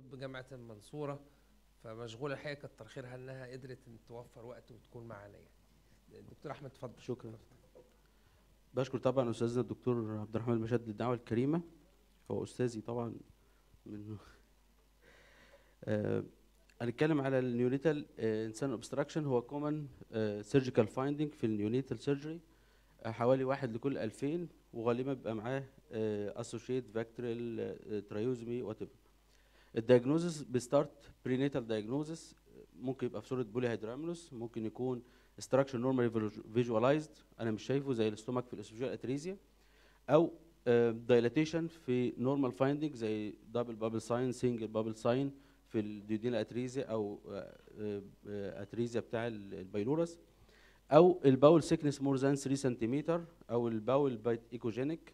طب جامعة المنصورة فمشغولة الحقيقة كتر خيرها إنها قدرت إن توفر وقت وتكون معانا يعني. الدكتور أحمد اتفضل. شكرا. بشكر طبعا أستاذنا الدكتور عبد الرحمن المشاد للدعوة الكريمة. هو أستاذي طبعا من آه، هنتكلم على ال neonatal intestinal obstruction هو common surgical finding في ال neonatal surgery حوالي واحد لكل 2000 وغالبا بيبقى معاه associated VACTERL trisomy what ال diagnosis بي start prenatal diagnosis ممكن يبقى في صورة polyhydramnios ممكن يكون structure normally visualized أنا مش شايفه زي ال stomach في ال esophageal atresia أو dilatation في normal finding زي double bubble sign single bubble sign في ال duodenal atresia أو atresia بتاع ال pylorus أو ال bowel thickness more than 3 سنتيمتر أو الباول بايت ايكوجينيك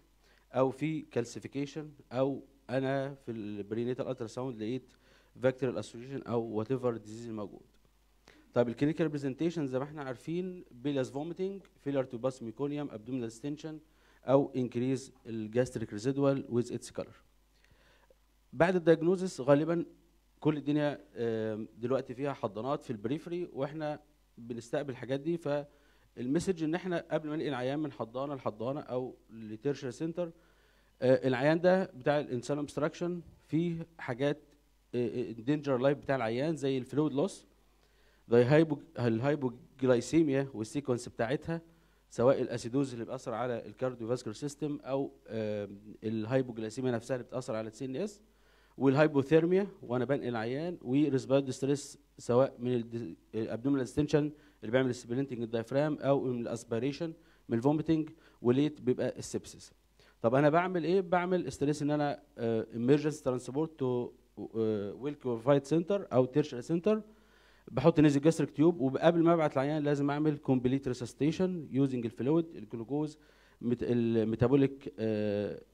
أو في calcification أو أنا في ال prenatal ultrasound لقيت VACTERL association أو whatever disease الموجود طيب ال clinical presentation زي ما إحنا عارفين bilious vomiting failure to pass meconium abdominal distension أو increase ال gastric residual with its color بعد ال diagnosis غالبا كل الدنيا دلوقتي فيها حضانات في ال periphery وإحنا بنستقبل الحاجات دي فال message إن إحنا قبل ما ننقل العيان من حضانة لحضانة أو ل tertiary center العيان ده بتاع ال intestinal obstruction فيه حاجات danger life بتاع العيان زي ال fluid loss ال hypoglycemia وال sequence بتاعتها سواء ال acidosis اللي بيأثر على ال cardiovascular system أو ال hypoglycemia نفسها اللي بتأثر على ال CNS وال hypothermia وأنا بنقل العيان و respiratory distress سواء من ال abdominal distension اللي بيعمل splinting ال diaphragm أو من ال aspiration من ال vomiting و late بيبقى ال sepsis. طب أنا بعمل إيه؟ بعمل stress إن أنا emergency transport to well qualified center أو tertiary center بحط nasogastric tube وقبل ما أبعت العيان لازم أعمل complete resuscitation using ال fluid ال glucose ال metabolic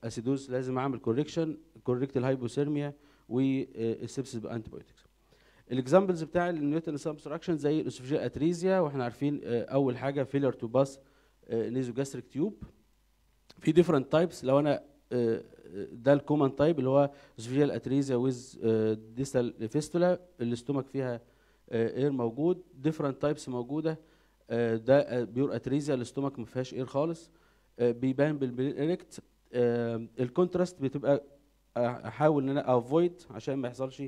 acidosis لازم أعمل correction correct ال hypothermia وال sepsis ب antibiotics ال examples بتاع ال neonatal intestinal obstruction زي ال esophageal atresia وإحنا عارفين آه، أول حاجة failure to pass nasogastric tube في different types لو أنا آه، ده ال common type اللي هو esophageal atresia with distal fistula ال stomach فيها air موجود. different types موجودة آه، ده pure atresia ال stomach ما فيهاش air خالص آه، بيبان بالبريركت ال contrast بتبقى آه، أحاول إن أنا avoid عشان ما يحصلش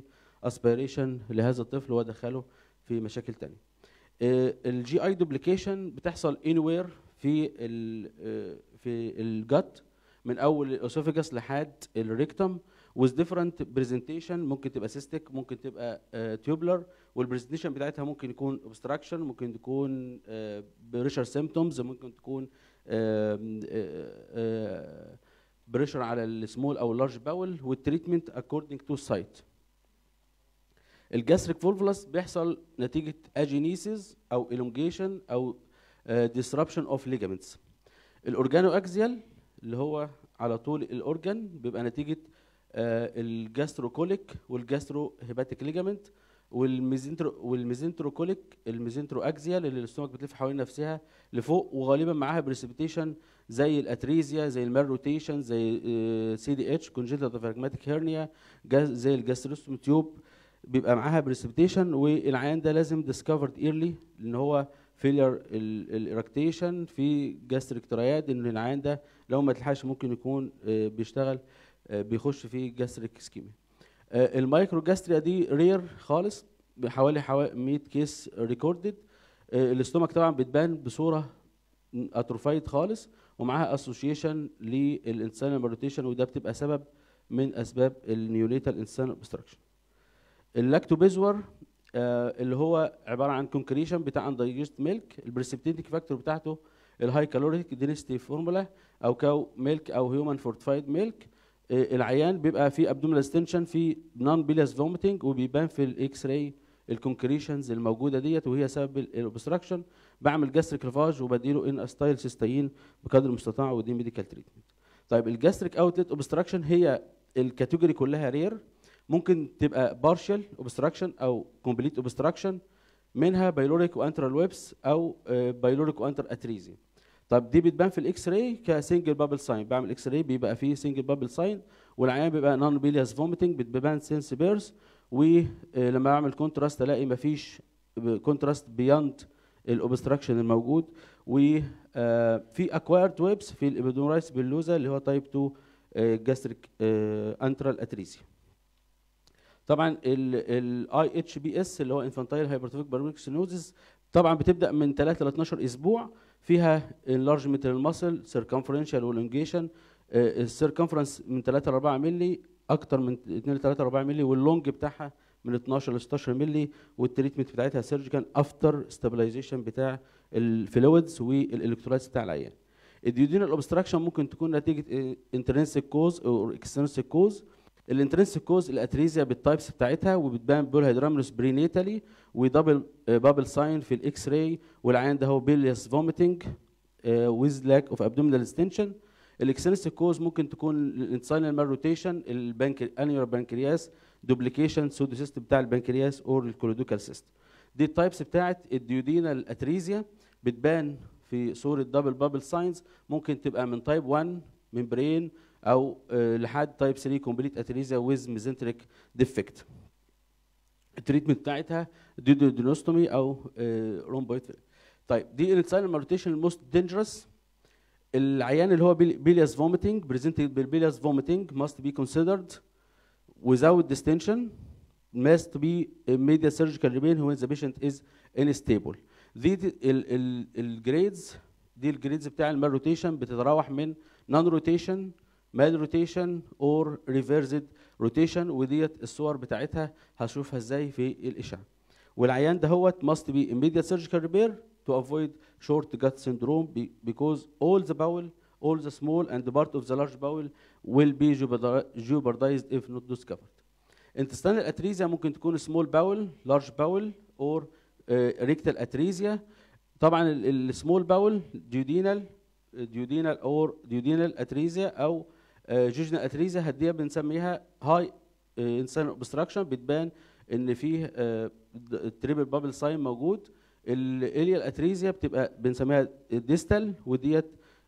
aspiration لهذا الطفل وادخله في مشاكل تانية. ال GI duplication بتحصل anywhere في ال آه، في ال gut من أول ال esophagus لحد ال rectum with different presentation. ممكن تبقى cystic ممكن تبقى tubular وال presentation بتاعتها ممكن يكون obstruction ممكن تكون pressure symptoms ممكن تكون pressure على ال small أو ال large bowel وال treatment according to site. ال gastric volvulus بيحصل نتيجة agenesis أو elongation أو آه، disruption of ligaments. ال organoaxial اللي هو على طول ال organ بيبقى نتيجة ال gastrocolic وال gastrohepatic ligament وال mesentero وال mesenterocolic ال mesenteroaxial اللي ال stomach بتلف حوالين نفسها لفوق وغالبا معاها بريسبيتيشن زي الاتريزيا زي المال روتيشن زي سي دي اتش كونجنتال ديافراجماتيك هيرنيا زي الجاستروستوم تيوب بيبقى معاها بريسبيتيشن والعيان ده لازم ديسكفرد ايرلي لأن هو فيلير الايركتيشن في جاستريك ترياد إن العيان ده لو ما تلحقش ممكن يكون آه، بيشتغل آه، بيخش في جاستريك سكيميا المايكرو جاستريا دي رير خالص بحوالي حوالي 100 case recorded ال stomach طبعا بتبان بصورة atrophied خالص ومعاها association لل intestinal malrotation وده بتبقى سبب من أسباب ال neonatal intestinal obstruction ال lactobezoar آه اللي هو عبارة عن concretion بتاع undigested milk ال precipitating factor بتاعته ال high caloric density formula أو cow milk أو human fortified milk العيان بيبقى فيه abdominal distension في non-bilious vomiting وبيبان في ال X-ray ال concretions الموجودة ديت وهي سبب ال obstruction بعمل gastric lavage وبديله N-acetylcysteine بقدر المستطاع ودي medical treatment طيب ال gastric outlet obstruction هي ال category كلها rare ممكن تبقى partial obstruction أو complete obstruction منها pyloric و antral webs أو pyloric و antral atresia طب دي بتبان في ال X-ray ك single bubble sign بعمل X-ray بيبقى فيه single bubble sign والعيان بيبقى non-bilious vomiting بتبان since birth ولما اعمل contrast ألاقي مفيش contrast beyond ال obstruction الموجود وفي acquired webs في ال epidermolysis bullosa اللي هو type 2 gastric antral atresia طبعا ال IHPS اللي هو infantile hypertrophic pyloric stenosis طبعا بتبدأ من 3 ل 12 أسبوع فيها enlargement لل muscle circumferential و elongation ال circumference من 3 ل 4 مللي أكتر من 2 ل 3 4 مللي وال long بتاعها من 12 ل 16 مللي وال treatment بتاعتها surgical after stabilization بتاع ال fluids وال electrolytes بتاع العيان. ال duodenal obstruction ممكن تكون نتيجة intrinsic cause أو extrinsic cause ال intrinsic cause ال atresia بال types بتاعتها وبتبان polyhydramnios prenatally و double bubble sign في ال X-ray والعيان ده هو bilious vomiting with lack of abdominal distension ال extrinsic cause ممكن تكون ال intestinal malrotation ال annular pancreas duplication pseudocyst بتاع البنكرياس or ال choledochal cyst دي ال types بتاعت ال duodenal atresia بتبان في صورة double bubble signs ممكن تبقى من type 1 من membrane أو آه لحد type 3 complete atresia with mesenteric defect ال treatment بتاعتها duodenostomy أو آه rhomboid طيب دي ال intestinal malrotation ال most dangerous العيان اللي هو bilious vomiting presented بال bilious vomiting must be considered without distension. Must be immediate surgical remain when the patient is unstable. دي ال grades دي ال grades بتاع ال malrotation بتتراوح من non-rotation malrotation or reversed روتيشن وديت الصور بتاعتها هشوفها إزاي في الاشعه والعيان ده هو must be immediate surgical repair to avoid short gut syndrome because all the bowel all the small and part of the large bowel will be jeopardized if not discovered. intestinal atresia ممكن تكون small bowel, large bowel or uh, rectal atresia. طبعا السمول باول duodenal duodenal or duodenal atresia أو jejunal atresia هي دي بنسميها high intestinal obstruction بتبان إن فيه triple bubble sign موجود. ال ileal atresia بتبقى بنسميها distal وديت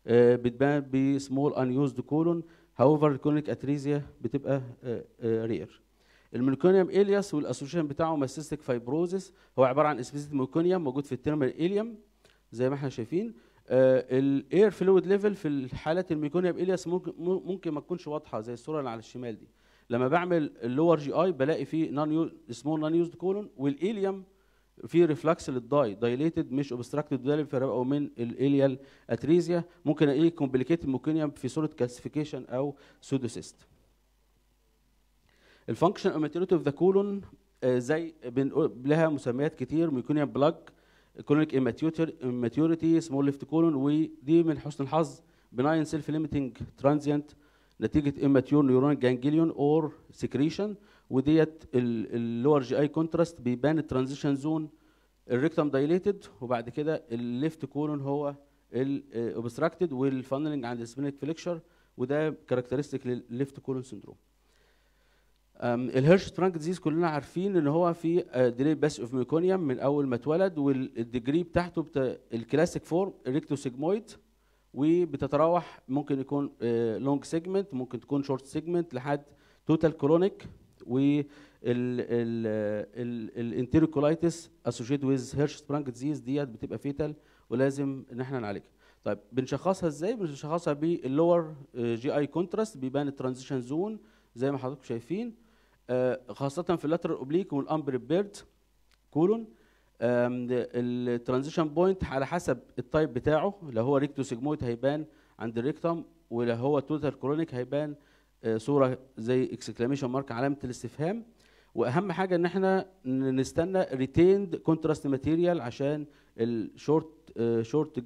بتبان ب small unused colon however ال colonic atresia بتبقى rare ال meconium ileus وال association بتاعه مع cystic fibrosis. هو عبارة عن inspissated meconium موجود في ال terminal ileum زي ما إحنا شايفين. ال air fluid level في حاله ال meconium ileus ممكن ممكن ما تكونش واضحة زي الصورة اللي على الشمال دي. لما بعمل ال lower GI بلاقي فيه non small non-used colon وال ileum في reflux لل dye dilated مش obstructed ده فرقه من ال ileal atresia ممكن الاقي complicated meconium في صورة calcification أو pseudocyst ال function of the colon زي لها مسميات كتير meconium plug colonic immaturity small left colon ودي من حسن الحظ benign self-limiting transient نتيجة immature neuron ganglion or secretion وديت ال lower GI contrast بيبان ال transition zone ال rectum dilated وبعد كده ال left colon هو ال obstructed وال funneling عند ال splenic flexure وده كاركترستيك للليفت كولون سندروم ال Hirschsprung disease كلنا عارفين إن هو في delayed pass of meconium من أول ما اتولد وال degree بتاعته بتا ال classic form recto sigmoid وبتتراوح ممكن يكون long segment ممكن تكون short segment لحد total colonic وال enterocolitis associated with Hirschsprung disease that بتبقى fatal ولازم إن إحنا نعالجها. طيب بنشخصها إزاي؟ بنشخصها بال lower GI contrast بيبان ال transition zone زي ما حضراتكم شايفين. خاصة في ال lateral oblique وال unprepared colon ال transition point على حسب ال type بتاعه لو هو recto sigmoid هيبان عند ال rectum ولو هو total colonic هيبان صورة زي exclamation mark علامة الاستفهام. وأهم حاجة إن إحنا نستنى retained contrast material عشان ال short short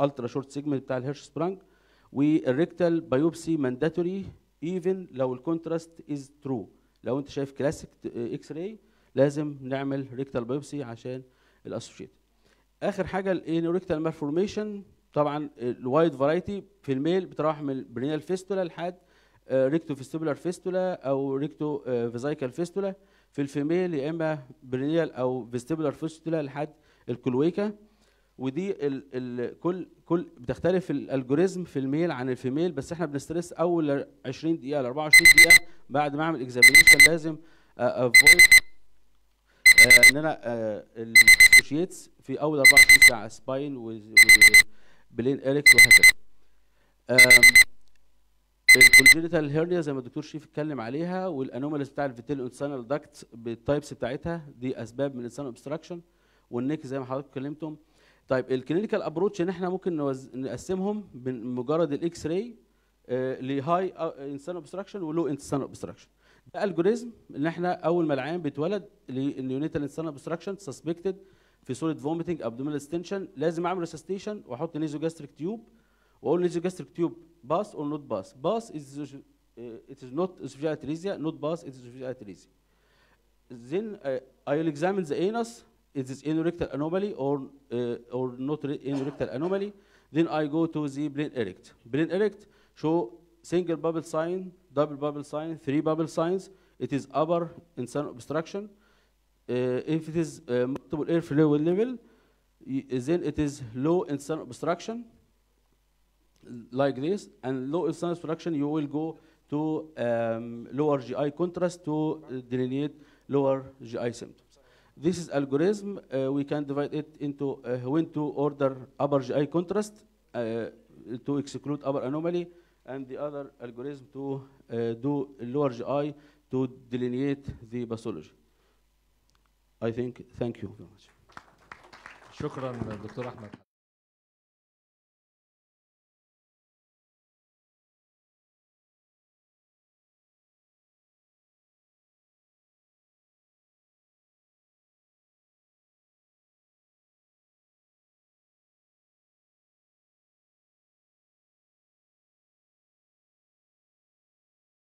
ultra short segment بتاع ال Hirschsprung وال rectal biopsy mandatory even لو ال contrast is true لو انت شايف classic X-ray لازم نعمل rectal biopsy عشان ال associated آخر حاجة ال anorectal malformation طبعا ال wide variety في ال male بتروح من ال perineal fistula لحد recto vestibular fistula أو recto vesical fistula في ال female يا إما perineal أو vestibular fistula لحد ال cloaca. ودي ال ال كل كل بتختلف ال algorithm في ال male عن ال female بس إحنا بن stress أول 20 دقيقة ل 24 دقيقة بعد ما أعمل examination لازم avoid إن أنا ال associates في أول 24 ساعة spine و plain erect وهكذا. ال congenital hernia زي ما الدكتور شريف اتكلم عليها وال anomalies بتاع ال vitello intestinal duct بال types بتاعتها دي أسباب من ال intestinal obstruction وال NEC زي ما حضراتكم اتكلمتم طيب ال clinical approach ان إحنا ممكن. نقسمهم من مجرد ال X-ray ل high intestinal obstruction و low intestinal obstruction ده algorithm ان إحنا أول ما العيان بيتولد لل neonatal intestinal obstruction suspected في صوره vomiting abdominal distension لازم أعمل resuscitation وأحط nasogastric tube واقول nasogastric tube pass or not pass pass is it is not esophageal atresia not pass it is esophageal atresia then uh, I will examine the is this anorectal anomaly or uh, or not re- anorectal anomaly? Then I go to the brain erect Brain erect show single bubble sign double bubble sign three bubble signs. It is upper inside obstruction. Uh, if it is uh, multiple air flow level then it is low inside obstruction like this. And low inside obstruction you will go to um, lower GI contrast to uh, delineate lower GI symptoms this is algorithm uh, we can divide it into uh, when to order upper GI contrast uh, to exclude upper anomaly and the other algorithm to uh, do lower GI to delineate the pathology. I think, thank you very much. شكرا دكتور احمد